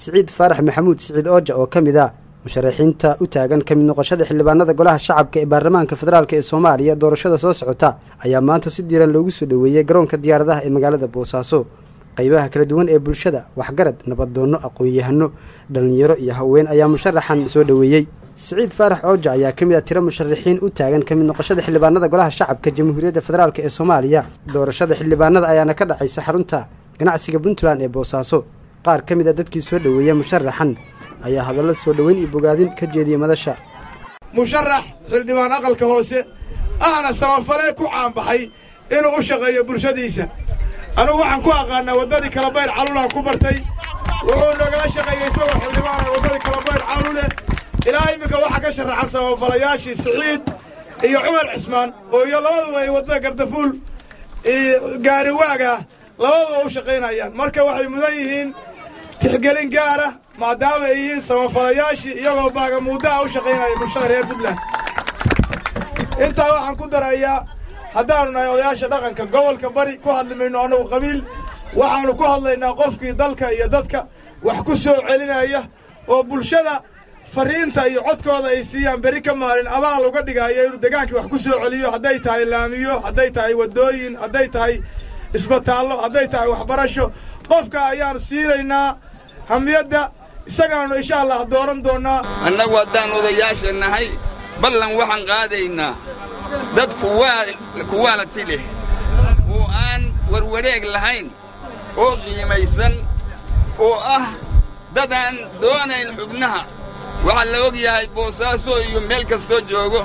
siciid faarax maxamuud siciid ooja oo ka mid a musharaxiinta u taagan ka mid noqoshada xildhibaanada golaha shacabka ee baarlamaanka federaalk ee soomaaliya doorashada soo socota ayaa maanta si diiran loogu soo dhoweeyey garoonka diyaaradaha ee magaalada boosaaso. Qaybaha kala duwan ee bulshada waxgarad nabaddoonno aqoon-yahano dhallinyaro iyo haween ayaa musharaxan soo dhoweeyey siciid faarax ooja ayaa ka mid a tiro musharaxiin u taagan ka mid noqoshada xildhibaanada golaha shacabka jamhuuriyadda federaalk ee soomaaliya. Doorashada xildhibaanada ayaana ka dhacaysa xarunta ganacsiga puntland ee boosaaso qaar ka mid a dadkii soo dhoweeya musharaxan ayaa hadallo soo dhoweyn iyo bogaadin ka jeediyey madasha. Musharax xildhibaan aqalka hoose ahna samafale ku caanbaxay inuu u shaqeeyo bulshadiisa. Anugu waxaan ku aqaanaa waddadii kalabayr calulaan ku bartay. Wuxuu nagala shaqeeyey isagoo xildhibaana waddadii kalabayr calule. Ilaa iminka waxaa ka sharaxan samafalayaashii siciid iyo cumar cismaan oo iyo labaduba ay waddada gardafuul gaari waaga labaduba u shaqaynayaan marka waxay mudan yihiin tixgelin gaara maadaama ay yihiin samafalayaashii iyagoo baagamuuddaha u shaqaynaya bulshada reer puntland. Intaa waxaan ku darayaa haddaannu nahay odayaasha dhaqanka gobolka bari ku hadli mayno annagu qabiil waxaannu ku hadlaynaa qofkii dalka iyo dadka wax ku soo celinaya oo bulshada fariinta iyo codkooda ay siiyaan berri ka maalin abaal uga dhigaya inuu degaankii wax ku soo celiyo hadday tahay laamiyo hadday tahay waddooyin hadday tahay isbitaallo hadday tahay waxbarasho. Qofka ayaannu siinaynaa hamiyadda isagaannu insha allah dooran doonnaa. Annagu haddaan odayaasha nahay ballan waxaan qaadaynaa. Dad kuwaalati leh oo aan warwareeg lahayn oo qiimaysan oo ah dadaan doonayn xubnaha. Waxaa la og yahay boosaaso iyo meel kastoo joogo.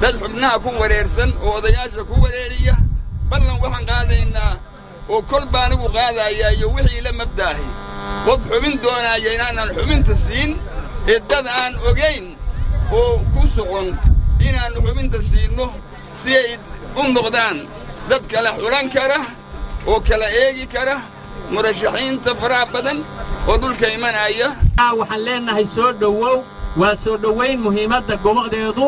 Dad xubnaha ku wareersan oo odayaasha ku wareeriya. Ballan waxaan qaadaynaa oo kol baa anigu qaadayaa iyo wixii la mabdaahay qof xubin doonaaya inaanan xubinta siin ee dad aan ogayn oo ku socon inaannu xubinta siinno si ay u noqdaan. Dad kala xulan kara oo kala eegi kara murashaxiinta faraha badan oo dhulka imanaya. Waxaan leennahay soo dhowow. Waa soo dhowayn muhiimadda gobodeedu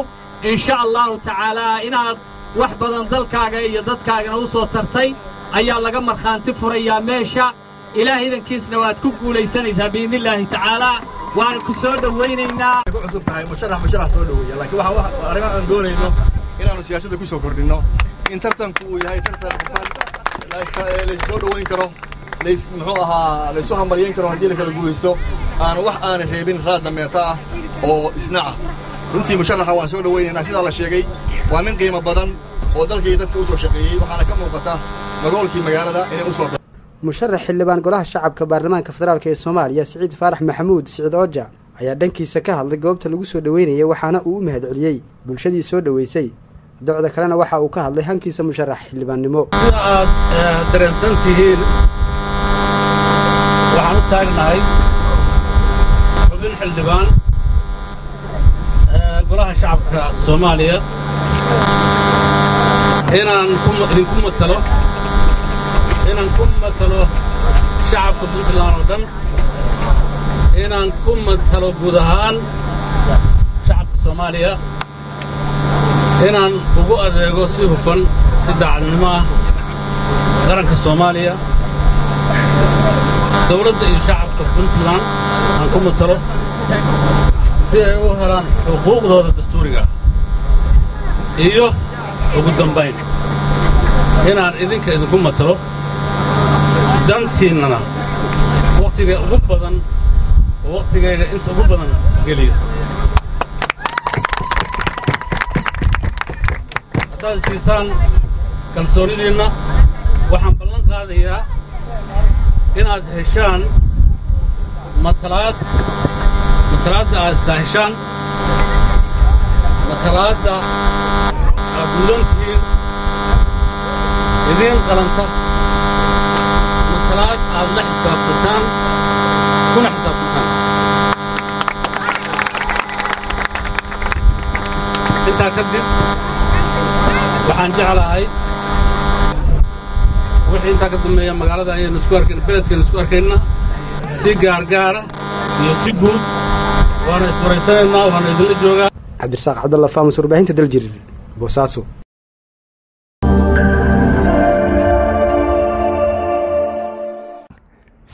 insha allahu tacaalaa inaad wax badan dalkaaga iyo dadkaagana u soo tartay ayaa laga markhaanti furayaa meesha إلهي إذا كيس نواد كوكو ليس نيسا بإذن الله تعالى. وعنكو سودة وينينا كو عصوب تهي مشرح مشرح سودة ويا لكي واحد واحد أريم عن دوري إنو إنا نو سياسة كو سوكر دينو إن ترتن كو يا هاي ترتن كفان ليس سودة وين كرو ليس من هو ها ليس هو مليان كرو هدي لك الجو يستو أنا واحد أنا شايبين خلاص لما يطاع أو إصناع runtii musharaxa waan soo dhaweynaynaa sidaa la sheegay waa nin qiimo badan oo dalkii dadka u soo shaqeeyey waxaana ka muuqata magoolkii magaalada inay u musharax xildhibaan golaha shacabka baarlamaanka federaalk ee soomaaliya siciid faarax maxamuud siciid ooja ayaa dhankiisa ka hadlay goobta lagu soo dhoweynayay waxaana uu u mahad celiyey bulshadii soo dhoweysay. Docda kalena waxa uu ka hadlay hankiisa musharax xildhibaannimo. Sida aad dareensan tihiin waxaan u taagnahay xubin xildhibaan golaha shacabka soomaaliya inaan idinku matalo inaan ku matalo shacabka puntland oo dhan inaan ku matalo guud ahaan shacabka soomaaliya inaan ugu adeego si hufan si daacadnimo ah qaranka soomaaliya dawladda iyo shacabka puntland aan ku matalo si ay u helaan xuquuqdooda dastuuriga iyo ugu dambayn inaan idinka idinku matalo dantiinnana wakhtiga ugu badan wakhtigayga inta ugu badan geliya haddaad siisaan kalsoonidiinna waxaan ballan qaadayaa inaad heshaan matalaad matalaadda aad istaa heshaan matalaadda aad mudantihiin idiin qalanta aad la xisaabtataan kuna xisaabtataan. Intaa kadib waxaan jeclahay wixii intaa ka dambeeya magaalada ayaynu isku arkayna beledkaynu isku arkayna si gaargaara iyo si guud waana iswaraysanaynaa waana idinla joogaa. Cabdirasaaq cabdalla faamus warbaahinta daljir boosaaso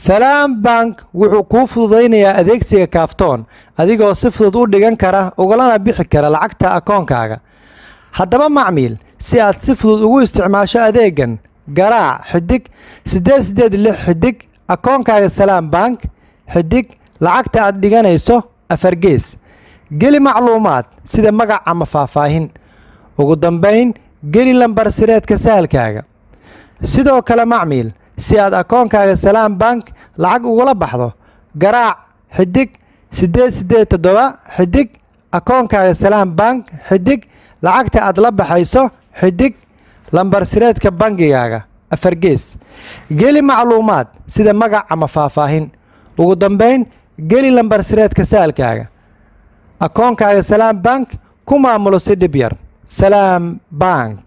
salaam bank wuxuu kuu fududaynayaa adeegsiga kaaftoon adigoo si fudud u dhigan kara ugalana bixi kara lacagta akoonkaaga. Haddaba macmiil si aad si fudud ugu isticmaasho adeegan garaac xidig siddeed siddeed lix xidig akoonkaaga salaam bank xidig lacagta aad dhiganayso afargees geli macluumaad sida magac ama faahfaahin. Ugu dambayn geli lambar sireedka sahalkaaga sidoo kale macmiil si aad akoonkaaga salaam bank lacag ugula baxdo. Garaac xidig siddeed siddeed toddoba xidig akoonkaaga salaam bank xidig lacagta aad la baxayso xidig lambar sireedka bangigaaga. Afargees geli macluumaad sida magac ama faahfaahin. Ugu dambayn geli lambar sireedka saalkaaga. Akoonkaaga salaam bank ku maamulo si dhib yar. Salaam bank